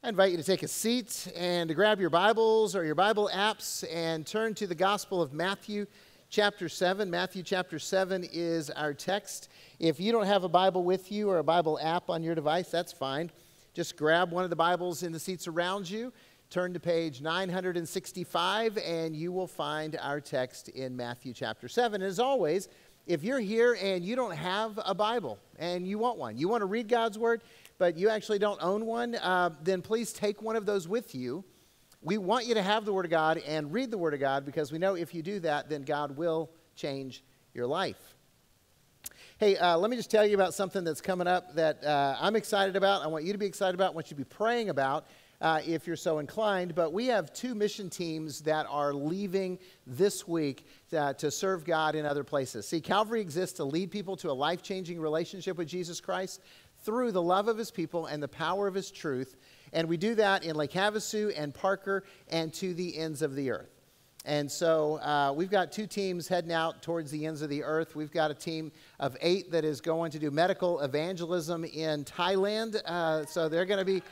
I invite you to take a seat and to grab your Bibles or your Bible apps and turn to the Gospel of Matthew, chapter 7. Matthew, chapter 7 is our text. If you don't have a Bible with you or a Bible app on your device, that's fine. Just grab one of the Bibles in the seats around you, turn to page 965, and you will find our text in Matthew, chapter 7. As always, if you're here and you don't have a Bible and you want one, you want to read God's Word, but you actually don't own one, uh, then please take one of those with you. We want you to have the Word of God and read the Word of God because we know if you do that, then God will change your life. Hey, uh, let me just tell you about something that's coming up that uh, I'm excited about. I want you to be excited about, I want you to be praying about. Uh, if you're so inclined. But we have two mission teams that are leaving this week uh, to serve God in other places. See, Calvary exists to lead people to a life changing relationship with Jesus Christ through the love of his people and the power of his truth. And we do that in Lake Havasu and Parker and to the ends of the earth. And so uh, we've got two teams heading out towards the ends of the earth. We've got a team of eight that is going to do medical evangelism in Thailand. Uh, so they're going to be.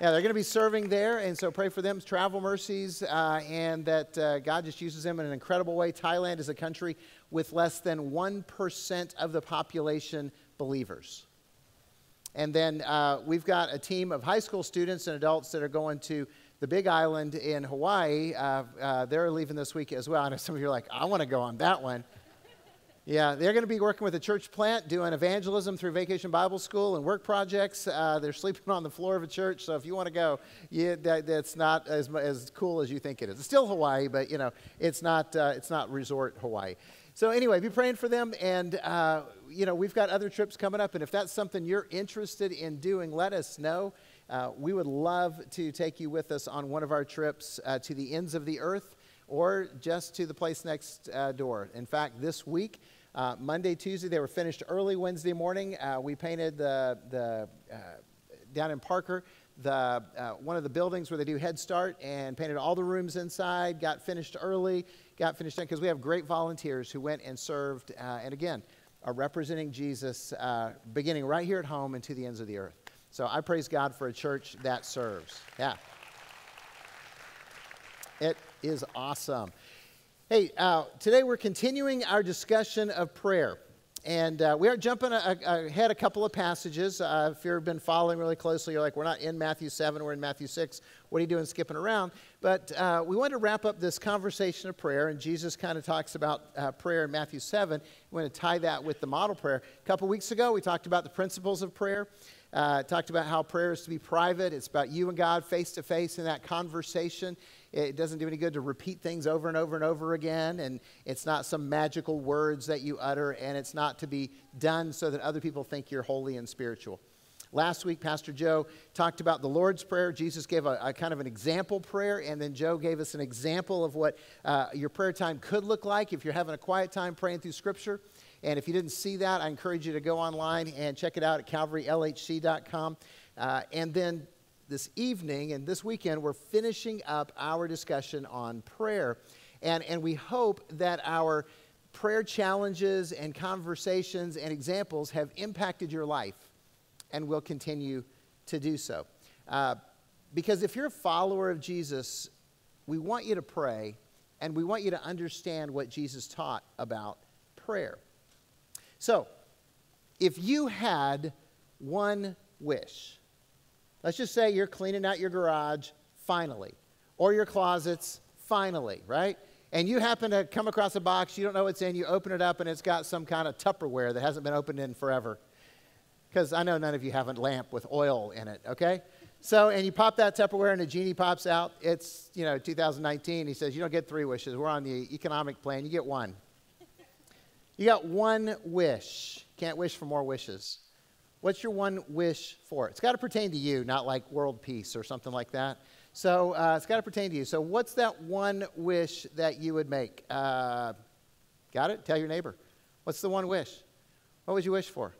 Yeah, they're going to be serving there, and so pray for them, travel mercies, uh, and that uh, God just uses them in an incredible way. Thailand is a country with less than 1% of the population believers. And then uh, we've got a team of high school students and adults that are going to the Big Island in Hawaii. Uh, uh, they're leaving this week as well. I know some of you are like, I want to go on that one. Yeah, they're going to be working with a church plant, doing evangelism through Vacation Bible School and work projects. Uh, they're sleeping on the floor of a church, so if you want to go, yeah, that, that's not as, as cool as you think it is. It's still Hawaii, but you know, it's not, uh, it's not resort Hawaii. So anyway, be praying for them, and uh, you know we've got other trips coming up, and if that's something you're interested in doing, let us know. Uh, we would love to take you with us on one of our trips uh, to the ends of the earth, or just to the place next uh, door. In fact, this week, uh, Monday, Tuesday, they were finished early Wednesday morning. Uh, we painted the the down in Parker the, one of the buildings where they do Head Start and painted all the rooms inside, got finished early, got finished because we have great volunteers who went and served, uh, and again, are representing Jesus uh, beginning right here at home and to the ends of the earth. So I praise God for a church that serves. Yeah. It is awesome. Hey, uh, today we're continuing our discussion of prayer. And uh, we are jumping ahead a couple of passages. Uh, if you've been following really closely, you're like, we're not in Matthew 7, we're in Matthew 6. What are you doing skipping around? But uh, we want to wrap up this conversation of prayer, and Jesus kind of talks about uh, prayer in Matthew 7. We want to tie that with the model prayer. A couple weeks ago, we talked about the principles of prayer. Uh, talked about how prayer is to be private. It's about you and God face to face in that conversation. It doesn't do any good to repeat things over and over and over again. And it's not some magical words that you utter, and it's not to be done so that other people think you're holy and spiritual. Last week, Pastor Joe talked about the Lord's Prayer. Jesus gave a, a kind of an example prayer, and then Joe gave us an example of what uh, your prayer time could look like if you're having a quiet time praying through Scripture. And if you didn't see that, I encourage you to go online and check it out at calvarylhc.com. Uh, and then this evening and this weekend, we're finishing up our discussion on prayer. And, and we hope that our prayer challenges and conversations and examples have impacted your life and will continue to do so. Uh, because if you're a follower of Jesus, we want you to pray and we want you to understand what Jesus taught about prayer. So, if you had one wish, Let's just say you're cleaning out your garage finally, or your closets finally, right? And you happen to come across a box, you don't know what's in, you open it up, and it's got some kind of Tupperware that hasn't been opened in forever. Because I know none of you have a lamp with oil in it, okay? So, and you pop that Tupperware and a genie pops out. It's, you know, 2019. He says, You don't get three wishes. We're on the economic plan. You get one. You got one wish. Can't wish for more wishes. What's your one wish for? It's got to pertain to you, not like world peace or something like that. So uh, it's got to pertain to you. So what's that one wish that you would make? Uh, got it? Tell your neighbor. What's the one wish? What would you wish for?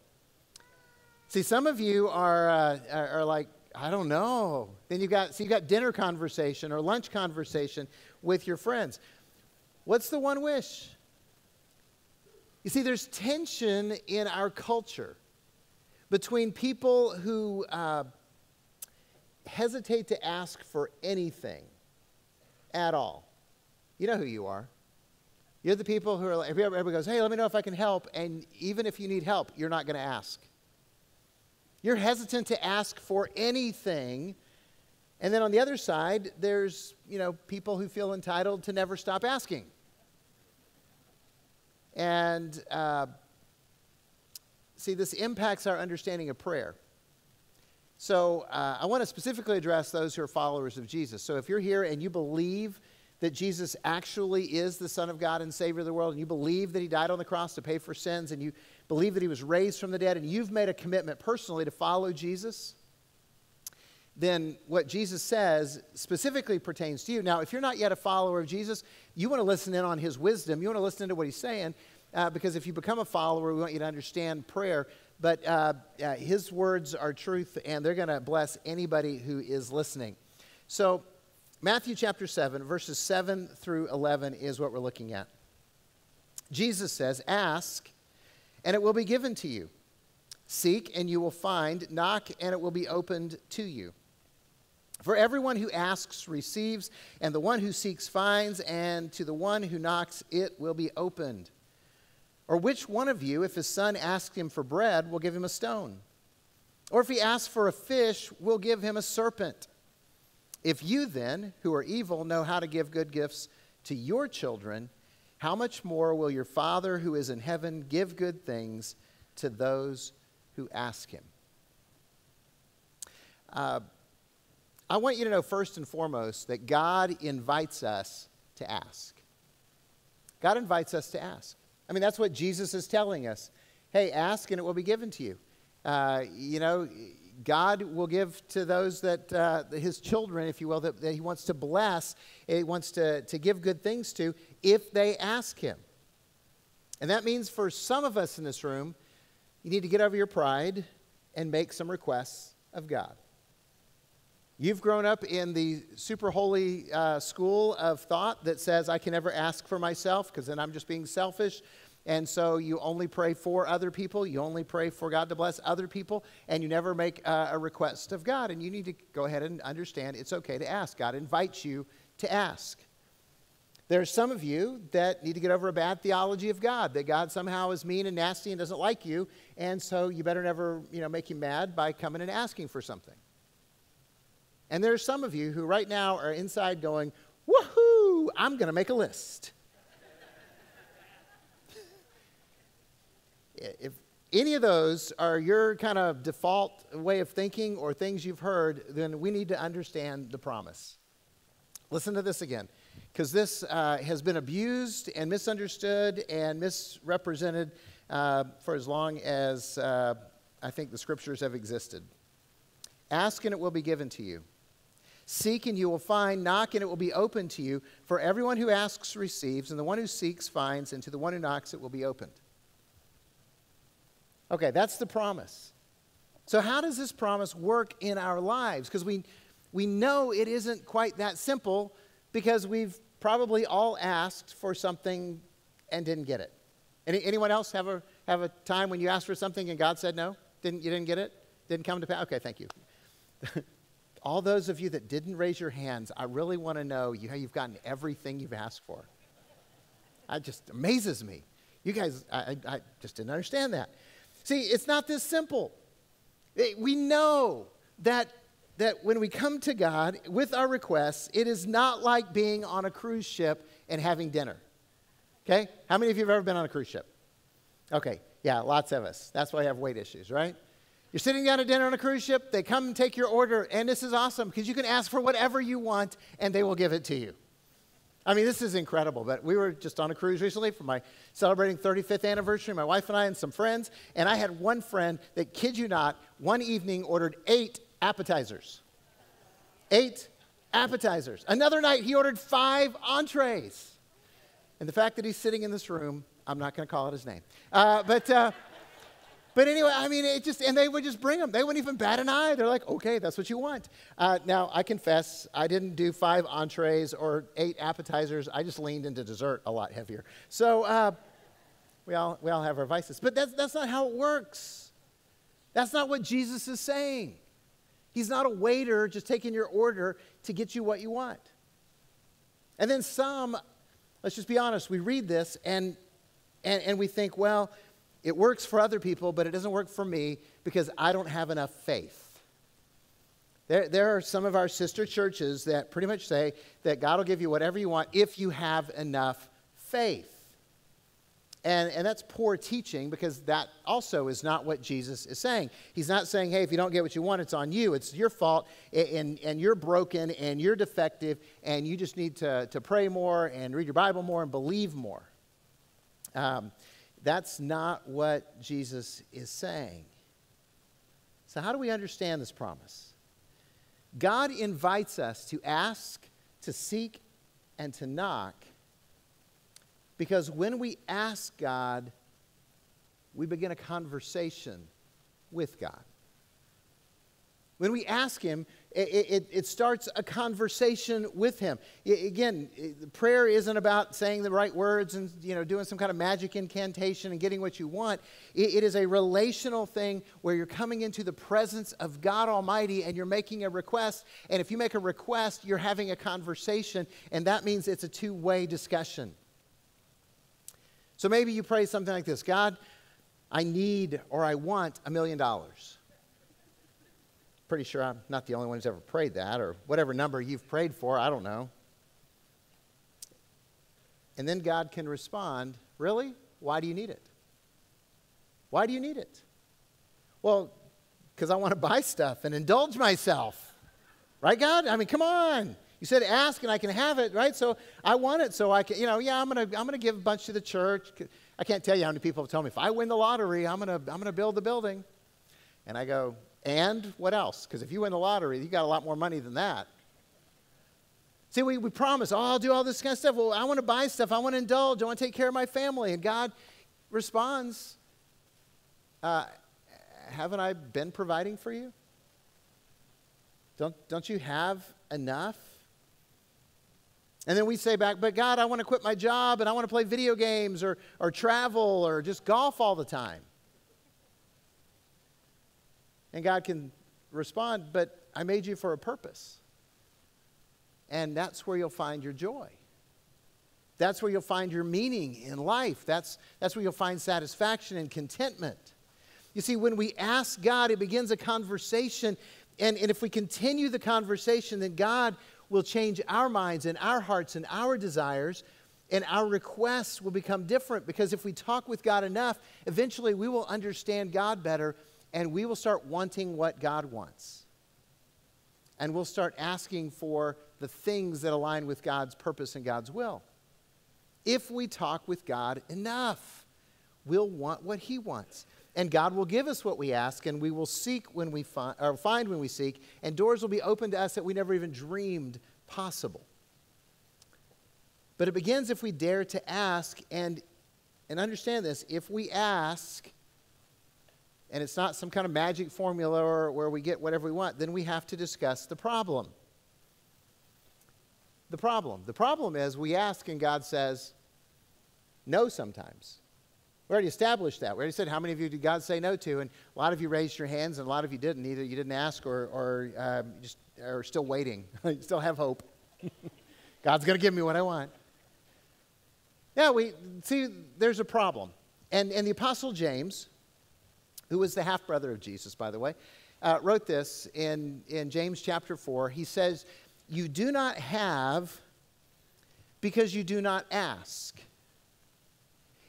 See, some of you are, uh, are, like, I don't know. Then you got, so you got dinner conversation or lunch conversation with your friends. What's the one wish? You see, there's tension in our culture between people who uh, hesitate to ask for anything at all, you know who you are. You're the people who are like, everybody goes, hey, let me know if I can help. And even if you need help, you're not going to ask. You're hesitant to ask for anything. And then on the other side, there's, you know, people who feel entitled to never stop asking. And uh, see, this impacts our understanding of prayer. So uh, I want to specifically address those who are followers of Jesus. So if you're here and you believe that Jesus actually is the Son of God and Savior of the world, and you believe that He died on the cross to pay for sins, and you believe that He was raised from the dead, and you've made a commitment personally to follow Jesus, then what Jesus says specifically pertains to you. Now, if you're not yet a follower of Jesus, you want to listen in on His wisdom, you want to listen to what He's saying, uh, because if you become a follower, we want you to understand prayer. But uh, uh, His words are truth, and they're going to bless anybody who is listening. So, Matthew chapter 7, verses 7 through 11 is what we're looking at. Jesus says, Ask, and it will be given to you. Seek, and you will find. Knock, and it will be opened to you. For everyone who asks receives, and the one who seeks finds, and to the one who knocks it will be opened. Or which one of you, if his son asks him for bread, will give him a stone? Or if he asks for a fish, will give him a serpent? If you then, who are evil, know how to give good gifts to your children, how much more will your Father who is in heaven give good things to those who ask him? Uh, I want you to know first and foremost that God invites us to ask. God invites us to ask. I mean, that's what Jesus is telling us. Hey, ask and it will be given to you. Uh, you know, God will give to those that, uh, his children, if you will, that, that, he wants to bless, he wants to, to give good things to, if they ask him. And that means for some of us in this room, you need to get over your pride and make some requests of God. You've grown up in the super holy uh, school of thought that says, I can never ask for myself because then I'm just being selfish. And so you only pray for other people. You only pray for God to bless other people. And you never make uh, a request of God. And you need to go ahead and understand it's okay to ask. God invites you to ask. There are some of you that need to get over a bad theology of God, that God somehow is mean and nasty and doesn't like you. And so you better never you know, make him mad by coming and asking for something. And there are some of you who right now are inside going, woohoo, I'm going to make a list. If any of those are your kind of default way of thinking or things you've heard, then we need to understand the promise. Listen to this again, because this uh, has been abused and misunderstood and misrepresented uh, for as long as uh, I think the scriptures have existed. Ask and it will be given to you. Seek and you will find. Knock and it will be open to you. For everyone who asks receives, and the one who seeks finds, and to the one who knocks it will be opened. Okay, that's the promise. So, how does this promise work in our lives? Because we, we know it isn't quite that simple because we've probably all asked for something and didn't get it. Any, anyone else have a, have a time when you asked for something and God said no? Didn't, you didn't get it? Didn't come to pass? Okay, thank you. all those of you that didn't raise your hands, I really want to know you, how you've gotten everything you've asked for. It just amazes me. You guys, I, I just didn't understand that. See, it's not this simple. Eh, we know that, that when we come to God with our requests, it is not like being on a cruise ship and having dinner. Okay? How many of you have ever been on a cruise ship? Okay, yeah, lots of us. That's why I have weight issues, right? You're sitting down at dinner on a cruise ship, they come and take your order, and this is awesome because you can ask for whatever you want and they will give it to you. I mean, this is incredible. But we were just on a cruise recently for my celebrating 35th anniversary, my wife and I and some friends. And I had one friend that, kid you not, one evening ordered eight appetizers. Eight appetizers. Another night, he ordered five entrees. And the fact that he's sitting in this room, I'm not going to call it his name. Uh, but. Uh, but anyway, I mean, it just, and they would just bring them. They wouldn't even bat an eye. They're like, okay, that's what you want. Uh, now, I confess, I didn't do five entrees or eight appetizers. I just leaned into dessert a lot heavier. So uh, we, all, we all have our vices. But that's, that's not how it works. That's not what Jesus is saying. He's not a waiter just taking your order to get you what you want. And then some, let's just be honest, we read this and, and, and we think, well, it works for other people, but it doesn't work for me because I don't have enough faith. There, there are some of our sister churches that pretty much say that God will give you whatever you want if you have enough faith. And, and that's poor teaching because that also is not what Jesus is saying. He's not saying, hey, if you don't get what you want, it's on you. It's your fault, and, and you're broken, and you're defective, and you just need to, to pray more, and read your Bible more, and believe more. Um, that's not what Jesus is saying. So, how do we understand this promise? God invites us to ask, to seek, and to knock because when we ask God, we begin a conversation with God. When we ask Him, it, it, it, starts a conversation with Him. Again, eh, prayer isn't about saying the right words and you know doing some kind of magic incantation and getting what you want. it is a relational thing where you're coming into the presence of God Almighty and you're making a request. And if you make a request, you're having a conversation, and that means it's a two-way discussion. So maybe you pray something like this God, I need or I want a million dollars. Pretty sure I'm not the only one who's ever prayed that, or whatever number you've prayed for, I don't know. And then God can respond, Really? Why do you need it? Why do you need it? Well, because I want to buy stuff and indulge myself. Right, God? I mean, come on. You said ask and I can have it, right? So I want it so I can, you know, yeah, I'm going to I'm going to give a bunch to the church. I can't tell you how many people have told me if I win the lottery, I'm going to I'm going to build the building. And I go, "And what else? Because if you win the lottery, you got a lot more money than that." See, we, we promise, oh, I'll do all this kind of stuff. Well, I want to buy stuff. I want to indulge. I want to take care of my family. And God responds, uh, Haven't I been providing for you? Don't, don't you have enough? And then we say back, but God, I want to quit my job and I want to play video games or, or travel or just golf all the time. And God can respond, but I made you for a purpose. And that's where you'll find your joy. That's where you'll find your meaning in life. That's, that's where you'll find satisfaction and contentment. You see, when we ask God, it begins a conversation. And, and if we continue the conversation, then God will change our minds and our hearts and our desires, and our requests will become different because if we talk with God enough, eventually we will understand God better and we will start wanting what God wants. And we'll start asking for the things that align with God's purpose and God's will. If we talk with God enough, we'll want what He wants. And God will give us what we ask, and we will seek when we find, or find when we seek, and doors will be open to us that we never even dreamed possible. But it begins if we dare to ask, and, and understand this if we ask, and it's not some kind of magic formula or where we get whatever we want, then we have to discuss the problem. The problem. The problem is we ask, and God says no sometimes. We already established that. We already said how many of you did God say no to, and a lot of you raised your hands, and a lot of you didn't. Either you didn't ask, or, or um, just are still waiting. you still have hope. God's going to give me what I want. Yeah, we see. There's a problem, and and the apostle James, who was the half brother of Jesus, by the way, uh, wrote this in in James chapter four. He says, "You do not have because you do not ask."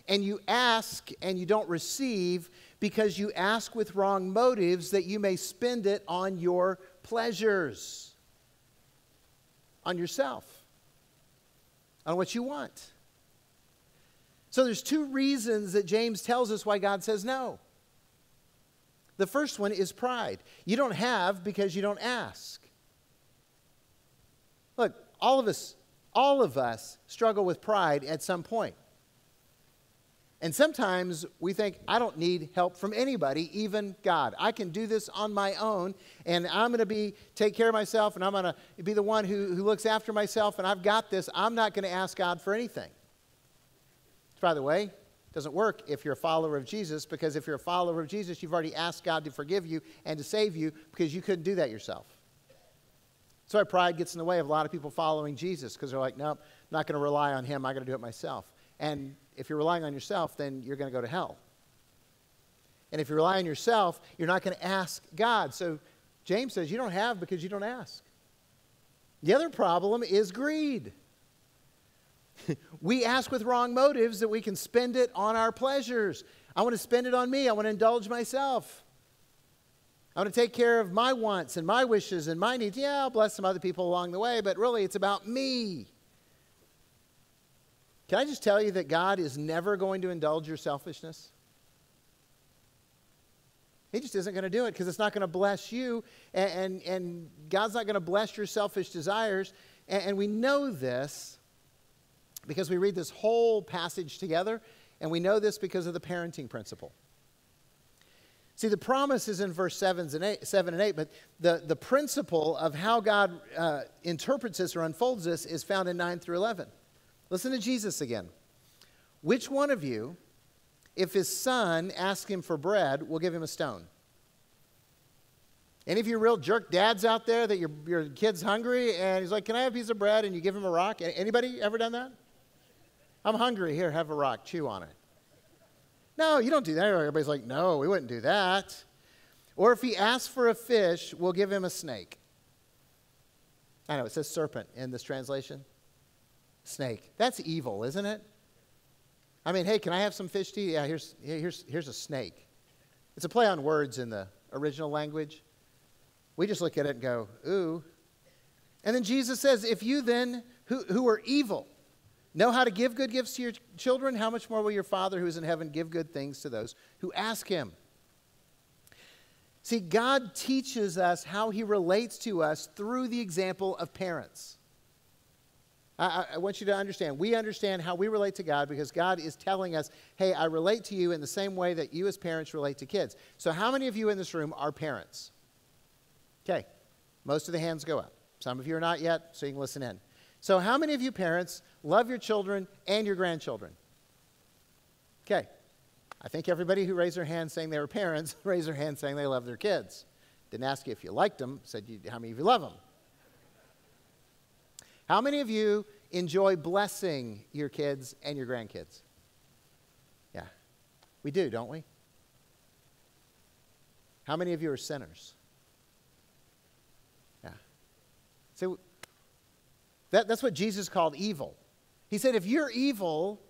and you ask and you don't receive because you ask with wrong motives that you may spend it on your pleasures, on yourself, on what you want. So there's two reasons that James tells us why God says no. The first one is pride. You don't have because you don't ask. Look, all of us, all of us struggle with pride at some point. And sometimes we think, I don't need help from anybody, even God. I can do this on my own, and I'm going to be take care of myself, and I'm going to be the one who, who looks after myself, and I've got this. I'm not going to ask God for anything. By the way, doesn't work if you're a follower of Jesus because if you're a follower of Jesus, you've already asked God to forgive you and to save you because you couldn't do that yourself. That's why pride gets in the way of a lot of people following Jesus because they're like, nope, I'm not going to rely on him. I got to do it myself. And if you're relying on yourself, then you're going to go to hell. And if you rely on yourself, you're not going to ask God. So James says you don't have because you don't ask. The other problem is greed. we ask with wrong motives that we can spend it on our pleasures. I want to spend it on me. I want to indulge myself. I want to take care of my wants and my wishes and my needs. Yeah, I'll bless some other people along the way, but really it's about me. Can I just tell you that God is never going to indulge your selfishness? He just isn't going to do it because it's not going to bless you, and, and, and, God's not going to bless your selfish desires. And, and we know this because we read this whole passage together, and we know this because of the parenting principle. See, the promise is in verse 7 and 8, 7 and 8 but the, the principle of how God uh, interprets this or unfolds this is found in 9 through 11. Listen to Jesus again. Which one of you, if his son asks him for bread, will give him a stone? Any of you real jerk dads out there that your, your kid's hungry and he's like, Can I have a piece of bread? And you give him a rock? Anybody ever done that? I'm hungry. Here, have a rock. Chew on it. No, you don't do that. Everybody's like, No, we wouldn't do that. Or if he asks for a fish, we'll give him a snake. I know, it says serpent in this translation. Snake. That's evil, isn't it? I mean, hey, can I have some fish to eat? Yeah, here's, here's, here's a snake. It's a play on words in the original language. We just look at it and go, ooh. And then Jesus says, if you then, who, who are evil, know how to give good gifts to your children, how much more will your Father who is in heaven give good things to those who ask him? See, God teaches us how he relates to us through the example of parents. I, I, want you to understand. We understand how we relate to God because God is telling us, hey, I relate to you in the same way that you as parents relate to kids. So, how many of you in this room are parents? Okay, most of the hands go up. Some of you are not yet, so you can listen in. So, how many of you parents love your children and your grandchildren? Okay, I think everybody who raised their hand saying they were parents raised their hand saying they love their kids. Didn't ask you if you liked them, said you, how many of you love them. How many of you enjoy blessing your kids and your grandkids? Yeah, we do, don't we? How many of you are sinners? Yeah. So that, that's what Jesus called evil. He said, if you're evil,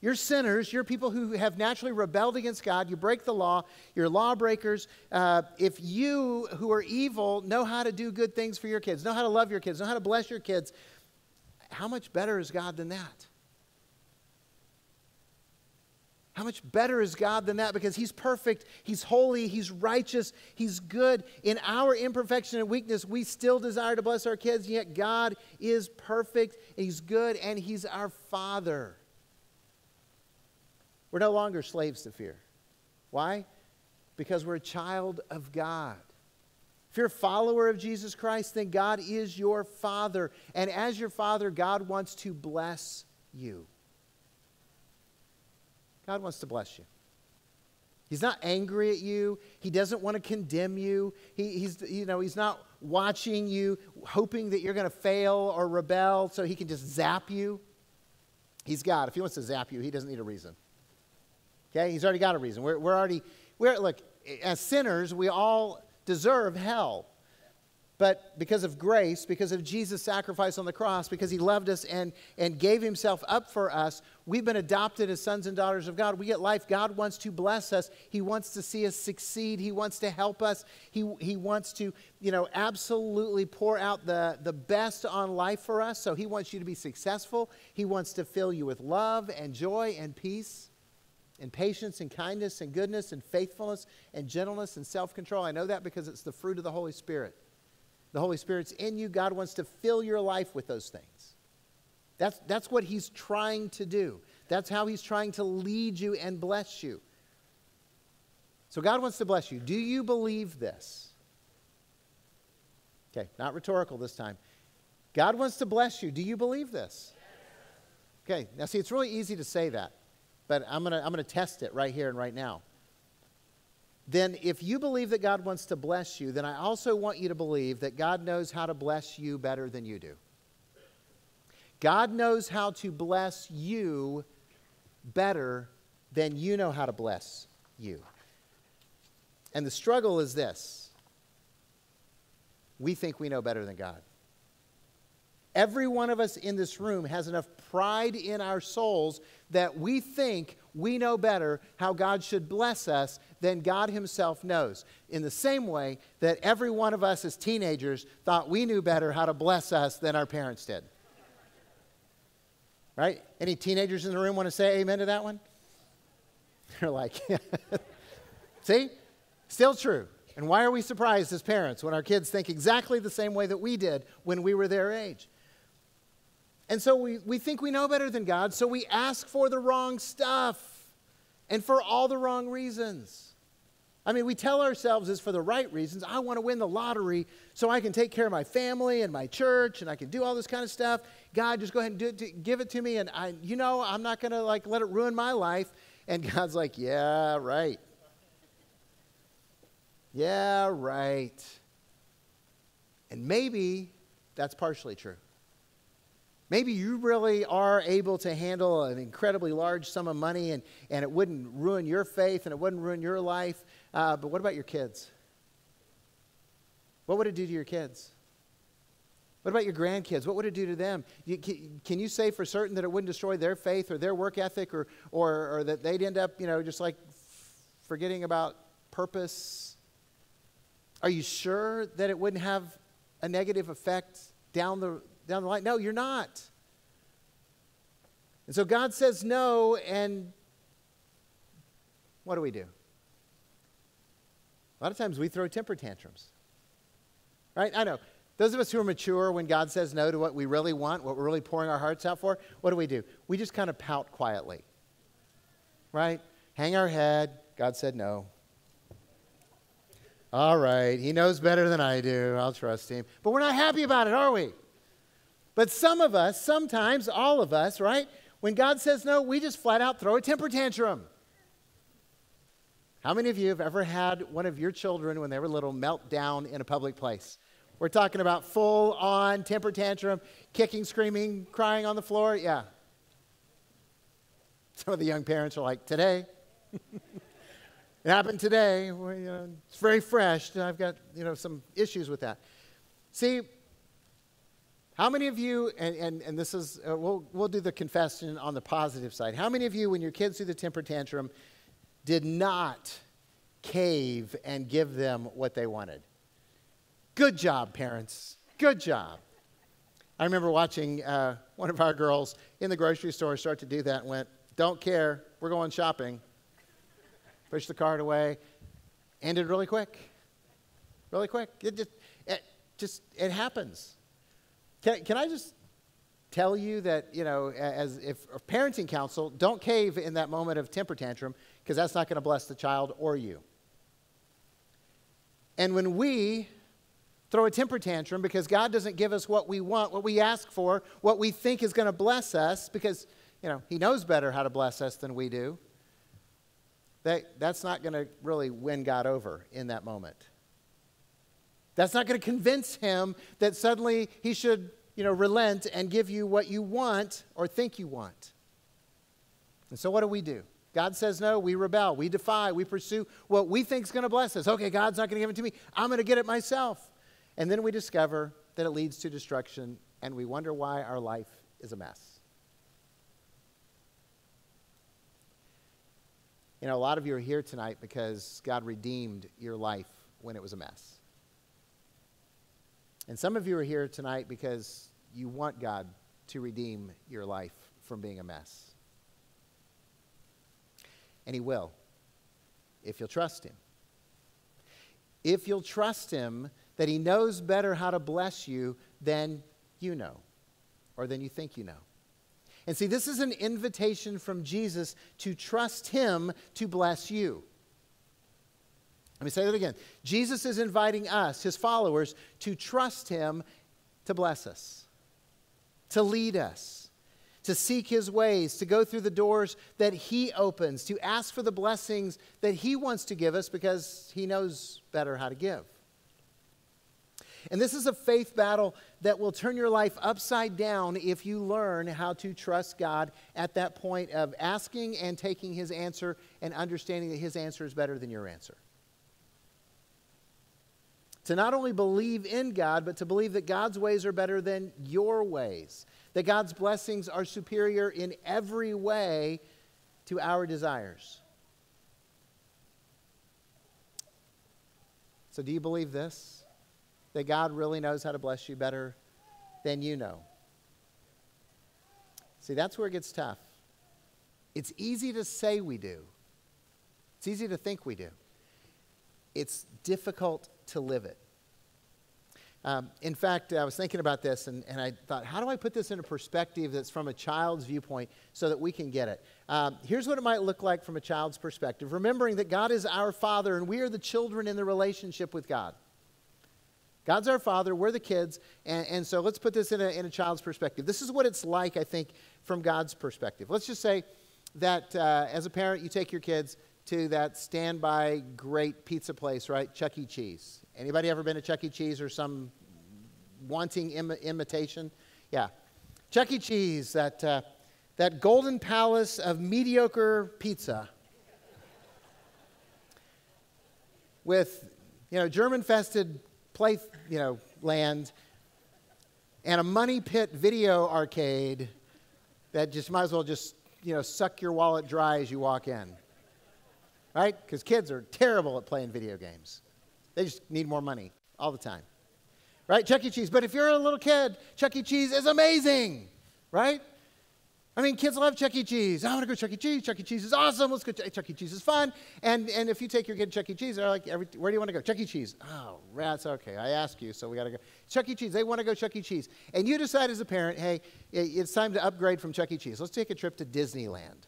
you're sinners, you're people who have naturally rebelled against God, you break the law, you're lawbreakers. Uh, if you, who are evil, know how to do good things for your kids, know how to love your kids, know how to bless your kids, how much better is God than that? How much better is God than that? Because He's perfect, He's holy, He's righteous, He's good. In our imperfection and weakness, we still desire to bless our kids, yet God is perfect, He's good, and He's our Father. We're no longer slaves to fear. Why? Because we're a child of God. If you're a follower of Jesus Christ, then God is your Father. And as your Father, God wants to bless you. God wants to bless you. He's not angry at you. He doesn't want to condemn you. He, he's, you know, he's not watching you, hoping that you're going to fail or rebel so he can just zap you. He's God. If he wants to zap you, he doesn't need a reason. Okay? He's already got a reason. We're, we're already, we're, look, as sinners, we all deserve hell. But because of grace, because of Jesus' sacrifice on the cross, because he loved us and, and gave himself up for us, we've been adopted as sons and daughters of God. We get life. God wants to bless us. He wants to see us succeed. He wants to help us. He, he wants to, you know, absolutely pour out the, the best on life for us. So he wants you to be successful. He wants to fill you with love and joy and peace and patience and kindness and goodness and faithfulness and gentleness and self control. I know that because it's the fruit of the Holy Spirit. The Holy Spirit's in you. God wants to fill your life with those things. That's, that's what He's trying to do. That's how He's trying to lead you and bless you. So God wants to bless you. Do you believe this? Okay, not rhetorical this time. God wants to bless you. Do you believe this? Okay, now see, it's really easy to say that. but I'm going to I'm going to test it right here and right now. Then, if you believe that God wants to bless you, then I also want you to believe that God knows how to bless you better than you do. God knows how to bless you better than you know how to bless you. And the struggle is this we think we know better than God. Every one of us in this room has enough pride in our souls that we think we know better how God should bless us than God Himself knows. In the same way that every one of us as teenagers thought we knew better how to bless us than our parents did. Right? Any teenagers in the room want to say amen to that one? They're like, see? Still true. And why are we surprised as parents when our kids think exactly the same way that we did when we were their age? And so we, we think we know better than God, so we ask for the wrong stuff and for all the wrong reasons. I mean, we tell ourselves it's for the right reasons. I want to win the lottery so I can take care of my family and my church and I can do all this kind of stuff. God, just go ahead and do give it to me. And I, you know, I'm not going to like let it ruin my life. And God's like, yeah, right. Yeah, right. And maybe that's partially true. Maybe you really are able to handle an incredibly large sum of money and, and it wouldn't ruin your faith and it wouldn't ruin your life. Uh, but what about your kids? What would it do to your kids? What about your grandkids? What would it do to them? You, can, you say for certain that it wouldn't destroy their faith or their work ethic or, or, or that they'd end up, you know, just like forgetting about purpose? Are you sure that it wouldn't have a negative effect down the, down the line. No, you're not. And so God says no, and what do we do? A lot of times we throw temper tantrums. Right? I know. Those of us who are mature, when God says no to what we really want, what we're really pouring our hearts out for, what do we do? We just kind of pout quietly. Right? Hang our head. God said no. All right. He knows better than I do. I'll trust him. But we're not happy about it, are we? But some of us, sometimes all of us, right? When God says no, we just flat out throw a temper tantrum. How many of you have ever had one of your children when they were little melt down in a public place? We're talking about full on temper tantrum, kicking, screaming, crying on the floor. Yeah. Some of the young parents are like, today. it happened today. Well, you know, it's very fresh. I've got you know, some issues with that. See, how many of you, and, and, and this is, uh, we'll, we'll do the confession on the positive side. How many of you, when your kids do the temper tantrum, did not cave and give them what they wanted? Good job, parents. Good job. I remember watching uh, one of our girls in the grocery store start to do that and went, Don't care, we're going shopping. Pushed the cart away. Ended really quick. Really quick. It just, it, just, it happens. Can, can I just tell you that, you know, as if parenting counsel, don't cave in that moment of temper tantrum because that's not going to bless the child or you. And when we throw a temper tantrum because God doesn't give us what we want, what we ask for, what we think is going to bless us, because, you know, He knows better how to bless us than we do, that, that's not going to really win God over in that moment. That's not going to convince him that suddenly he should, you know, relent and give you what you want or think you want. And so what do we do? God says no, we rebel, we defy, we pursue what we think is going to bless us. Okay, God's not going to give it to me. I'm going to get it myself. And then we discover that it leads to destruction and we wonder why our life is a mess. You know, a lot of you are here tonight because God redeemed your life when it was a mess. And some of you are here tonight because you want God to redeem your life from being a mess. And He will, if you'll trust Him. If you'll trust Him that He knows better how to bless you than you know, or than you think you know. And see, this is an invitation from Jesus to trust Him to bless you. Let me say that again. Jesus is inviting us, his followers, to trust him to bless us, to lead us, to seek His ways, to go through the doors that He opens, to ask for the blessings that He wants to give us because He knows better how to give. And this is a faith battle that will turn your life upside down if you learn how to trust God at that point of asking and taking His answer and understanding that His answer is better than your answer. To not only believe in God, but to believe that God's ways are better than your ways, that God's blessings are superior in every way to our desires. So, do you believe this? that God really knows how to bless you better than you know. See, that's where it gets tough. It's easy to say we do, it's easy to think we do. It's difficult to live it. Um, in fact, I was thinking about this and, and I thought, how do I put this in a perspective that's from a child's viewpoint so that we can get it? Um, here's what it might look like from a child's perspective remembering that God is our Father and we are the children in the relationship with God. God's our father, we're the kids, and, and so let's put this in a, in a child's perspective. This is what it's like, I think, from God's perspective. Let's just say that uh, as a parent, you take your kids to that standby great pizza place, right? Chuck E. Cheese. Anybody ever been to Chuck E. Cheese or some wanting Im- imitation? Yeah. Chuck E. Cheese, that, uh, that golden palace of mediocre pizza with, you know, German-fested play, you know, land, and a money pit video arcade that just might as well just, you know, suck your wallet dry as you walk in. Right? Because kids are terrible at playing video games. They just need more money all the time. Right? Chuck E. Cheese. But if you're a little kid, Chuck E. Cheese is amazing. Right? I mean, kids love Chuck E. Cheese. I want to go Chuck E. Cheese. Chuck E. Cheese is awesome. Let's go. Chuck E. Cheese is fun. And, and if you take your kid to Chuck E. Cheese, they're like, every, where do you want to go? Chuck E. Cheese. Oh, rats. Okay, I ask you, so we got to go. Chuck E. Cheese. They want to go Chuck E. Cheese. And you decide as a parent, hey, it's time to upgrade from Chuck E. Cheese. Let's take a trip to Disneyland.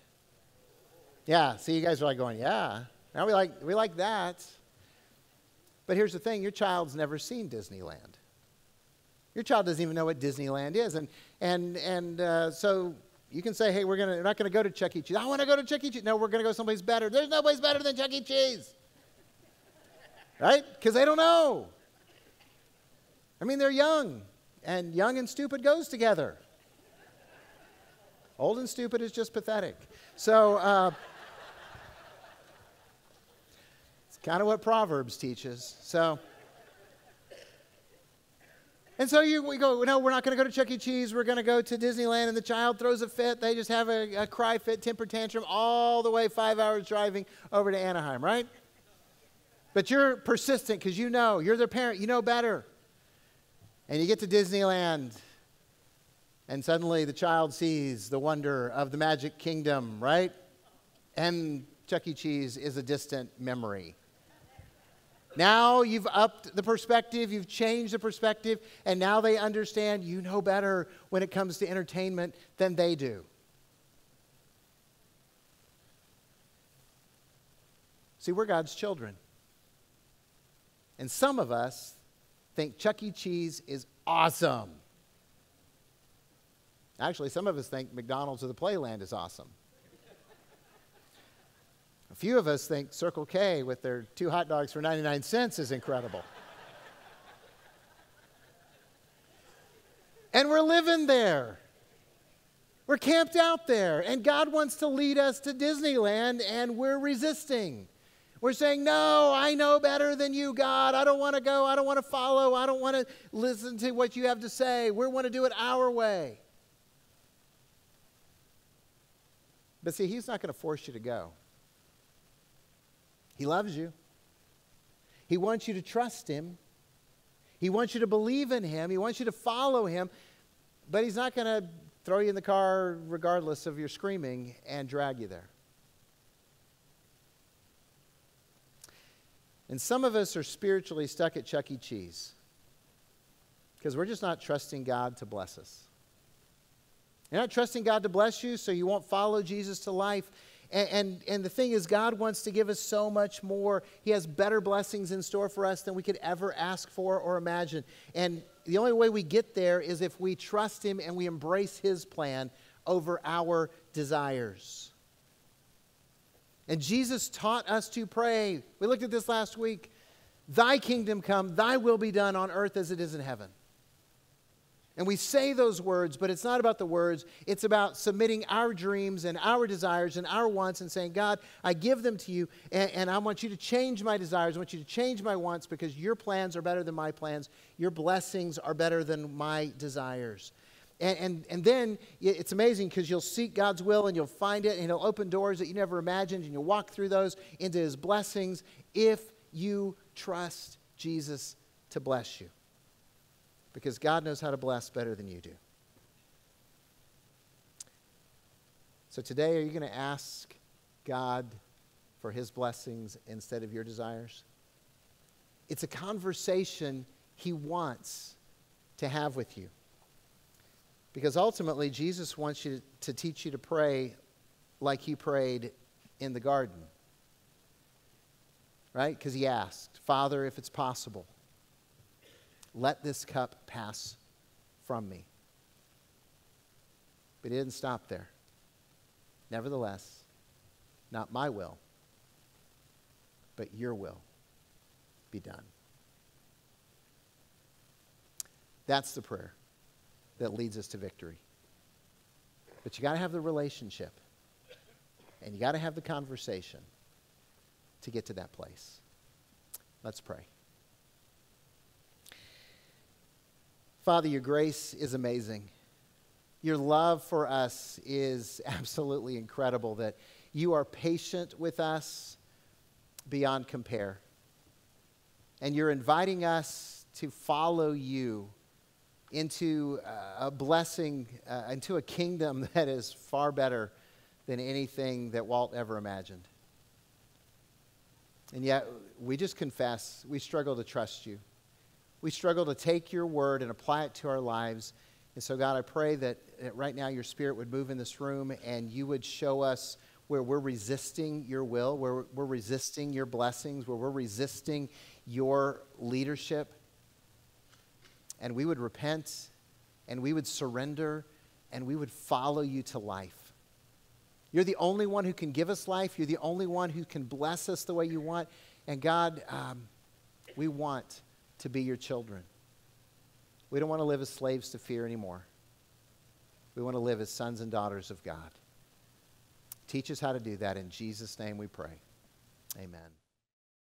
Yeah. See, you guys are like going, yeah. Now we like we like that. But here's the thing: your child's never seen Disneyland. Your child doesn't even know what Disneyland is, and and and uh, so you can say, hey, we're, gonna, we're not going to go to Chuck E. Cheese. I want to go to Chuck E. Cheese. No, we're going to go someplace better. There's no place better than Chuck E. Cheese. right? Because they don't know. I mean, they're young, and young and stupid goes together. Old and stupid is just pathetic. So, uh, it's kind of what Proverbs teaches. So, and so you, we go, no, we're not going to go to Chuck E. Cheese. We're going to go to Disneyland. And the child throws a fit. They just have a, a cry fit, temper tantrum, all the way five hours driving over to Anaheim, right? But you're persistent because you know, you're their parent, you know better. And you get to Disneyland, and suddenly the child sees the wonder of the magic kingdom, right? And Chuck E. Cheese is a distant memory. Now you've upped the perspective, you've changed the perspective, and now they understand you know better when it comes to entertainment than they do. See, we're God's children. And some of us think Chuck E. Cheese is awesome. Actually, some of us think McDonald's or the Playland is awesome. A few of us think Circle K with their two hot dogs for 99 cents is incredible. and we're living there. We're camped out there, and God wants to lead us to Disneyland, and we're resisting. We're saying, No, I know better than you, God. I don't want to go. I don't want to follow. I don't want to listen to what you have to say. We want to do it our way. But see, He's not going to force you to go. He loves you. He wants you to trust Him. He wants you to believe in Him. He wants you to follow Him. But He's not going to throw you in the car regardless of your screaming and drag you there. And some of us are spiritually stuck at Chuck E. Cheese because we're just not trusting God to bless us. You're not trusting God to bless you, so you won't follow Jesus to life. And, and, and, the thing is, God wants to give us so much more. He has better blessings in store for us than we could ever ask for or imagine. And the only way we get there is if we trust Him and we embrace His plan over our desires. And Jesus taught us to pray. We looked at this last week. Thy kingdom come, thy will be done on earth as it is in heaven. And we say those words, but it's not about the words. It's about submitting our dreams and our desires and our wants and saying, God, I give them to you, and, and, I want you to change my desires. I want you to change my wants because your plans are better than my plans. Your blessings are better than my desires. And, and, and then it's amazing because you'll seek God's will and you'll find it, and He'll open doors that you never imagined, and you'll walk through those into His blessings if you trust Jesus to bless you because God knows how to bless better than you do. So today, are you going to ask God for his blessings instead of your desires? It's a conversation he wants to have with you. Because ultimately, Jesus wants you to, to teach you to pray like he prayed in the garden. Right? Because he asked, Father, if it's possible, let this cup pass from me. But he didn't stop there. Nevertheless, not my will, but your will be done. That's the prayer that leads us to victory. But you got to have the relationship, and you got to have the conversation to get to that place. Let's pray. Father, your grace is amazing. Your love for us is absolutely incredible that you are patient with us beyond compare. And you're inviting us to follow you into a blessing, uh, into a kingdom that is far better than anything that Walt ever imagined. And yet, we just confess we struggle to trust you we struggle to take your word and apply it to our lives. And so, God, I pray that right now your spirit would move in this room and you would show us where we're resisting your will, where we're resisting your blessings, where we're resisting your leadership. And we would repent and we would surrender and we would follow you to life. You're the only one who can give us life. You're the only one who can bless us the way you want. And God, um, we want to be your children. We don't want to live as slaves to fear anymore. We want to live as sons and daughters of God. Teach us how to do that. In Jesus' name we pray. Amen.